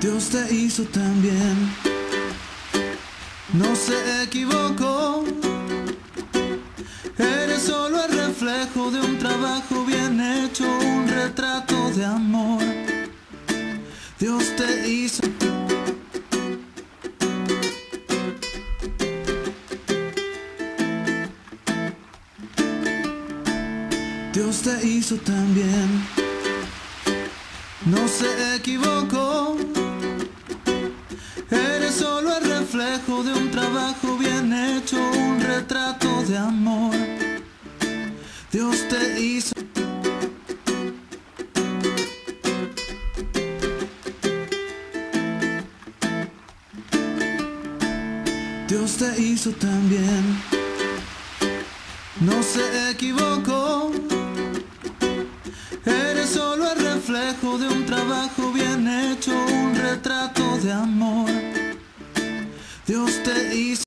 Dios te hizo también. No se equivocó. Eres solo el reflejo de un trabajo bien hecho, un retrato de amor. Dios te hizo. Dios te hizo también. No se equivocó. Reflejo de un trabajo bien hecho, un retrato de amor. Dios te hizo. Dios te hizo también. No se equivocó. Eres solo el reflejo de un trabajo bien hecho, Dios te hizo.